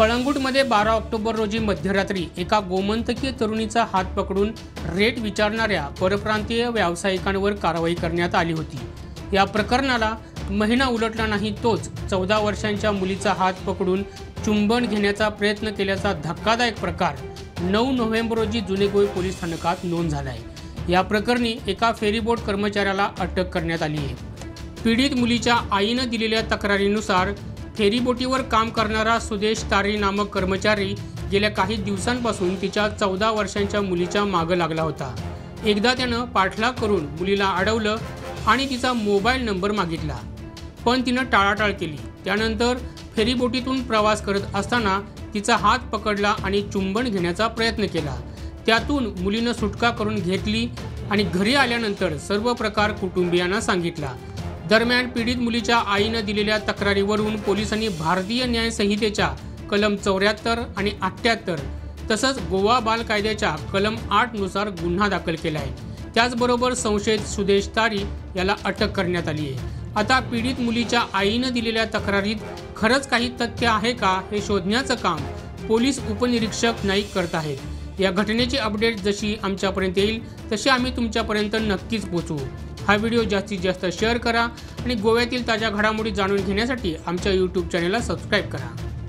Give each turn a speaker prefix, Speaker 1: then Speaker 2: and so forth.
Speaker 1: कळंगूटमध्ये बारा ऑक्टोबर रोजी मध्यरात्री एका गोमंतकीय तरुणीचा हात पकडून रेट विचारणाऱ्या परप्रांतीय व्यावसायिकांवर कारवाई करण्यात आली होती. या प्रकरणाला महिना उलटला नाही तोच चौदा वर्षांच्या मुलीचा हात पकडून चुंबन घेण्याचा प्रयत्न केल्याचा धक्कादायक प्रकार नऊ नोव्हेंबर रोजी जुनेगोई पोलीस स्थानकात नोंद झाला आहे या प्रकरणी एका फेरीबोट कर्मचाऱ्याला अटक करण्यात आली आहे. पीडित मुलीच्या आईनं दिलेल्या तक्रारीनुसार फेरीबोटीवर काम करणारा सुदेश तारी नामक कर्मचारी गेल्या काही दिवसांपासून तिच्या चौदा वर्षांच्या मुलीच्या मागं लागला होता. एकदा त्यानं पाठलाग करून मुलीला अडवलं आणि तिचा मोबाईल नंबर मागितला. पण तिनं टाळाटाळ केली. त्यानंतर फेरीबोटीतून प्रवास करत असताना तिचा हात पकडला आणि चुंबन घेण्याचा प्रयत्न केला. त्यातून मुलीनं सुटका करून घेतली आणि घरी आल्यानंतर सर्व प्रकार कुटुंबियांना सांगितला. दरम्यान पीडित मुलीच्या आईनं दिलेल्या तक्रारीवरून पोलिसांनी भारतीय न्याय संहितेच्या कलम चौऱ्याहत्तर आणि अठ्ठ्याहत्तर तसंच गोवा बाल कायद्याच्या कलम आठनुसार गुन्हा दाखल केला आहे त्याचबरोबर संशयित सुदेश तारी याला अटक करण्यात आली आहे. आता पीडित मुलीच्या आईनं दिलेल्या तक्रारीत खरंच काही तथ्य आहे का हे शोधण्याचं काम पोलीस उपनिरीक्षक नाईक करत आहेत. या घटनेची अपडेट जशी आमच्यापर्यंत येईल तशी आम्ही तुमच्यापर्यंत नक्कीच पोचवू हा व्हिडिओ जास्तीत जास्त शेअर करा आणि गोव्यातील ताज्या घडामोडी जाणून घेण्यासाठी आमच्या यूट्यूब चॅनलला सबस्क्राईब करा.